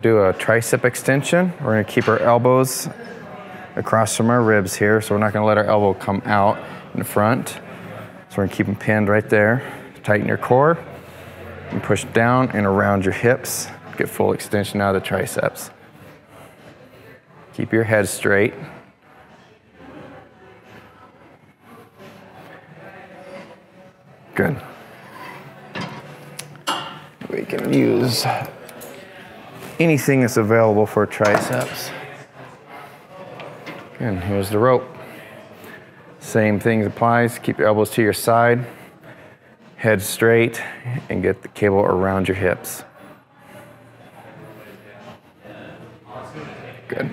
Do a tricep extension. We're gonna keep our elbows across from our ribs here, so we're not gonna let our elbow come out in front. So we're gonna keep them pinned right there. Tighten your core and push down and around your hips. Get full extension out of the triceps. Keep your head straight. Good. We can use anything that's available for triceps. And here's the rope. Same thing applies. Keep your elbows to your side, head straight, and get the cable around your hips. Good.